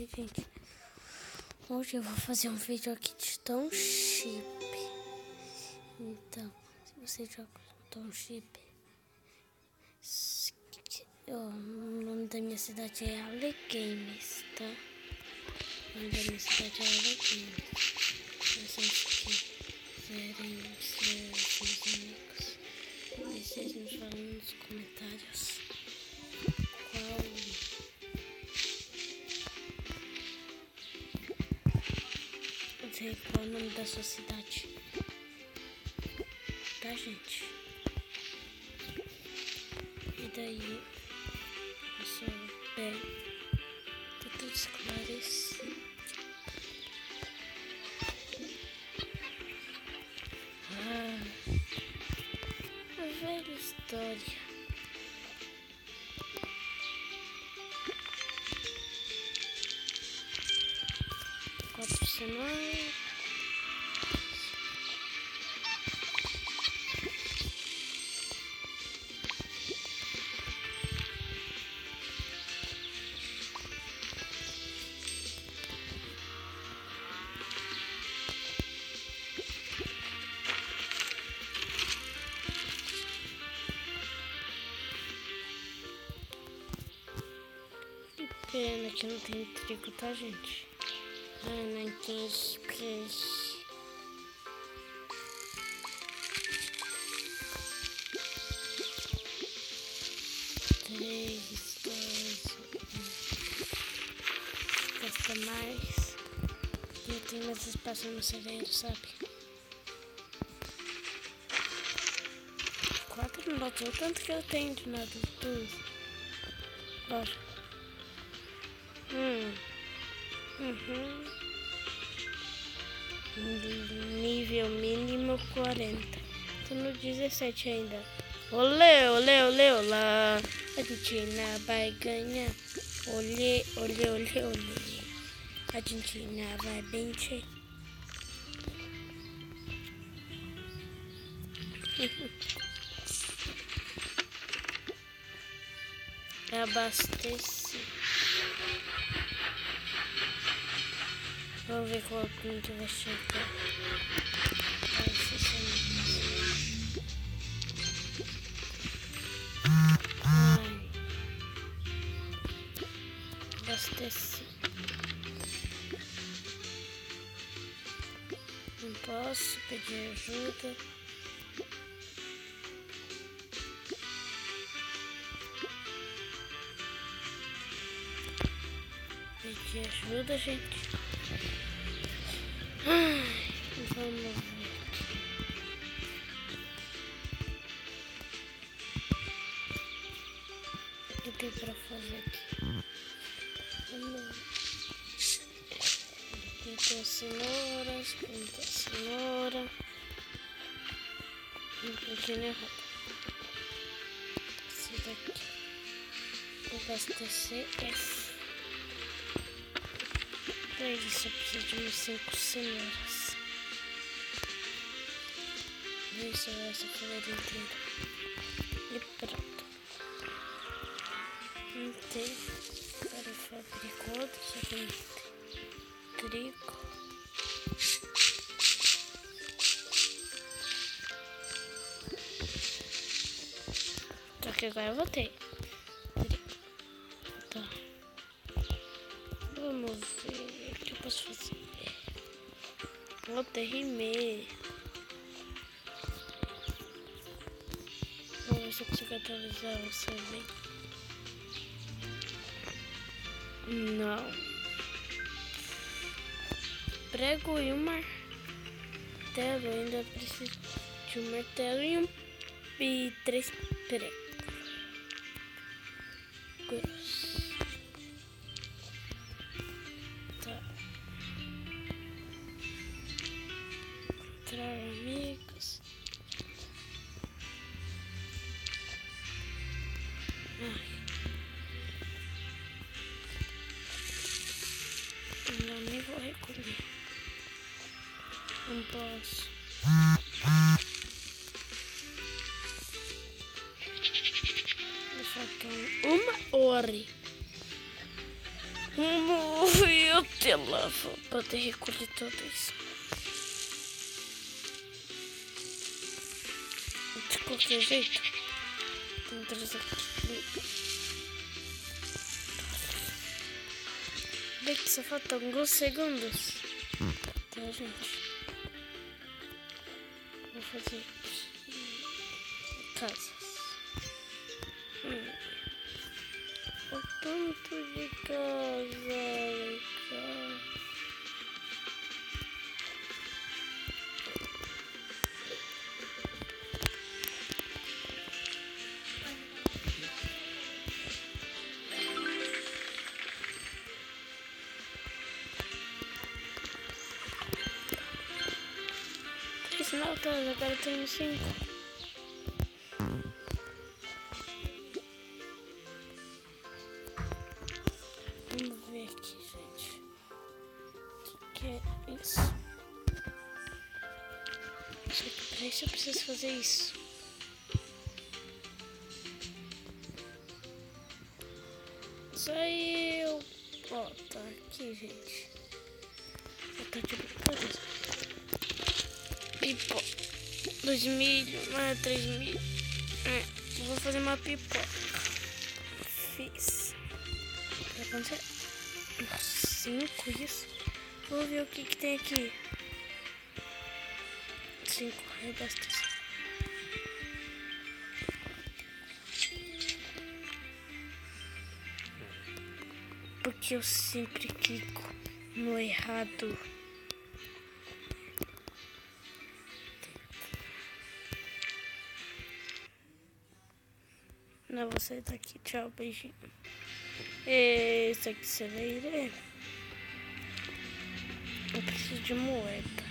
Oi, gente. Hoje eu vou fazer um vídeo aqui de Township. Então, se você joga Township, o nome da minha cidade é Ale Games, tá? O nome da minha cidade é Ale Games. Vocês quiserem ser meus amigos, vocês me falam nos comentários qual é o nome da sua cidade. Tá, gente? E daí, eu sou bem. Tá tudo esclarecido. Ah, a velha história. Quatro pena que não tem trigo, tá, gente? Não tem espaço. Três, dois, mais. E tenho mais espaço no celeiro, sabe? Quatro notas. O tanto que eu tenho de nada tudo. Bora. Hum. Uhum. Nível mínimo 40. Tô no 17 ainda. Olê, olê, olê, olá. A Argentina vai ganhar. Olê, olê, olê, olê. A Argentina vai vencer. Abasteci. Vamos ver qual ponto vai chegar. Abasteci. Não posso pedir ajuda. Pedir ajuda, gente. O que tem pra fazer aqui? Pintar cenouras, pintar cenoura. Um pouquinho errado. Esse daqui. Abastecer F. Pra isso eu preciso de umas 5 cenouras. Isso é essa fileira inteira. E pronto. Inteiro. Agora eu fabrico outro, só não tem trigo. Só que agora eu vou. Trigo. Tá. Vamos ver posso fazer. Ter rimei. Vamos ver se eu consigo atualizar o. Não. Prego e um martelo. Eu ainda preciso de um martelo e um e três pregos. Não posso. Faltam uma hora. Uma hora. Meu Deus, vou poder recolher tudo isso. De qualquer jeito. Tem três aqui. Bem que só faltam alguns segundos. Tá, gente? Fazer casas. Hum. O tanto de casa Três notas, agora tenho cinco. Vamos ver aqui, gente. O que é isso? Que pra isso eu preciso fazer isso. Saiu. Ó, tá aqui, gente. Vou tá de beleza. Pipo. Dois milho, ah, três milho. É, vou fazer uma pipoca. Fiz. Cinco isso. Vou ver o que, que tem aqui. Cinco, bastante. Porque eu sempre clico no errado. Não, vou sair daqui. Tchau, beijinho. Esse aqui você vai ler. Eu preciso de moeda.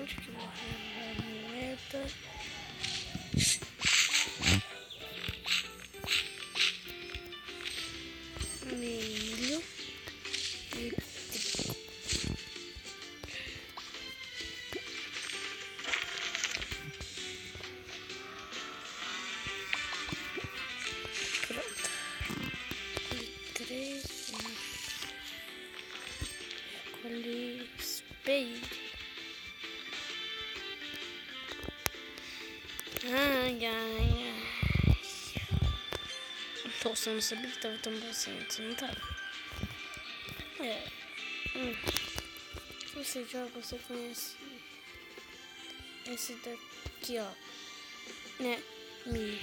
Onde que eu vou arranjar moeda? Ai, ai, ai. Nossa, eu não sabia que tava tão antes, não tava. É. Hum. Você joga, você conhece esse daqui, ó. Né? Mi.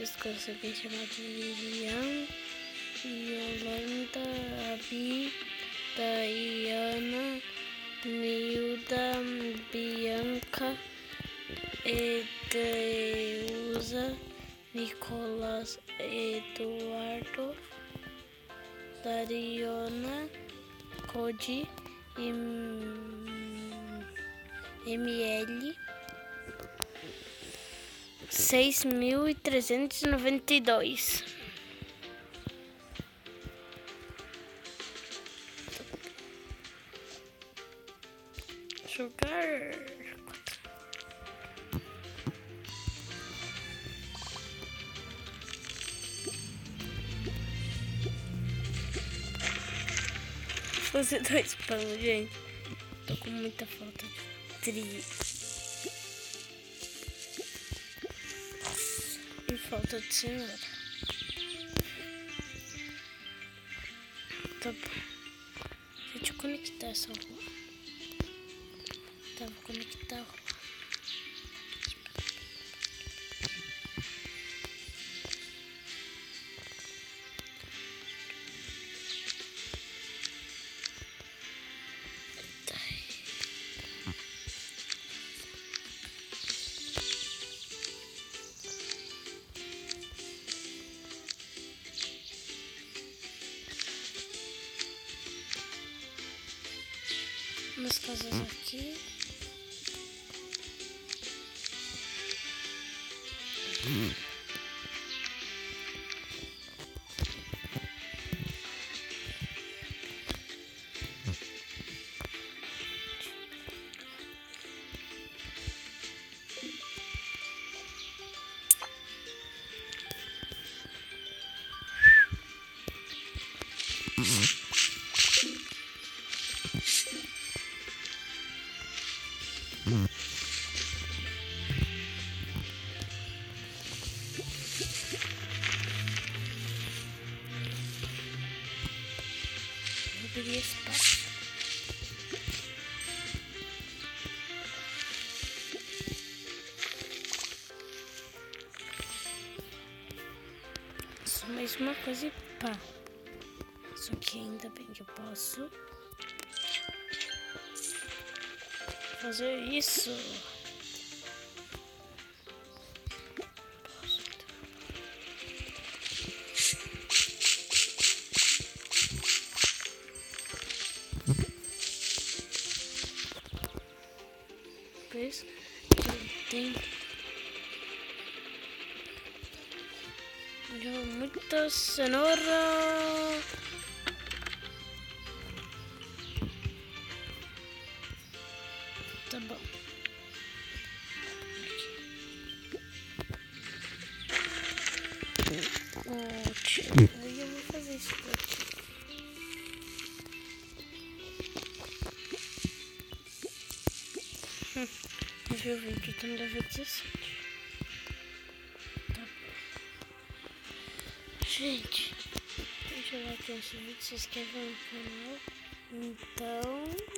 Essas coisas bem chamado Lilian, Nicolas, Eduardo, Dariona, Cody, ML. Seis mil e trezentos e noventa e dois. Fazer dois pães, gente. Tô com muita falta de tri. E falta de cenoura. Tá bom. Deixa eu conectar essa rua. Tá, vou conectar a rua. algumas coisas aqui. Hum. Dividir espaço. Só mais uma coisa e pá. Só que ainda bem que eu posso fazer isso. Deu muita cenoura. Tá bom. Ótimo. Aí eu vou fazer isso. Hum, Deixa eu ver no level 17. Tá Gente, deixa eu like esse vídeo, se inscreva no canal. Então.